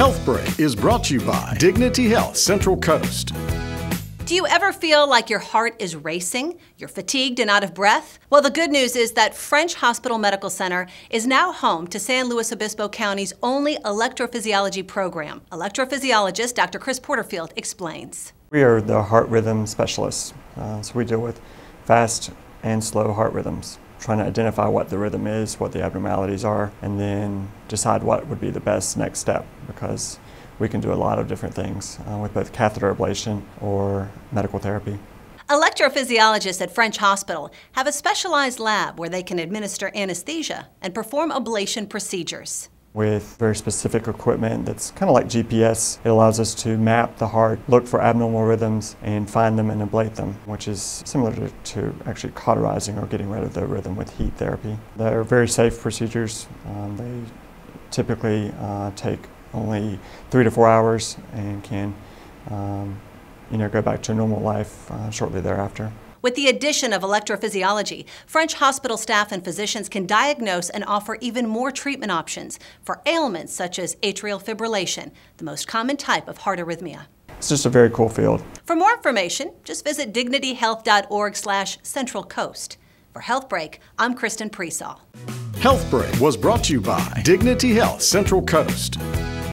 Health Break is brought to you by Dignity Health Central Coast. Do you ever feel like your heart is racing? You're fatigued and out of breath? Well, the good news is that French Hospital Medical Center is now home to San Luis Obispo County's only electrophysiology program. Electrophysiologist Dr. Chris Porterfield explains. We are the heart rhythm specialists, uh, so we deal with fast and slow heart rhythms, trying to identify what the rhythm is, what the abnormalities are, and then decide what would be the best next step because we can do a lot of different things uh, with both catheter ablation or medical therapy. Electrophysiologists at French Hospital have a specialized lab where they can administer anesthesia and perform ablation procedures. With very specific equipment that's kind of like GPS, it allows us to map the heart, look for abnormal rhythms, and find them and ablate them, which is similar to, to actually cauterizing or getting rid of the rhythm with heat therapy. They're very safe procedures. Um, they typically uh, take only three to four hours and can um, you know, go back to normal life uh, shortly thereafter. With the addition of electrophysiology, French hospital staff and physicians can diagnose and offer even more treatment options for ailments such as atrial fibrillation, the most common type of heart arrhythmia. It's just a very cool field. For more information, just visit dignityhealth.org slash central coast. For Health Break, I'm Kristen Presall. Health Break was brought to you by Dignity Health Central Coast.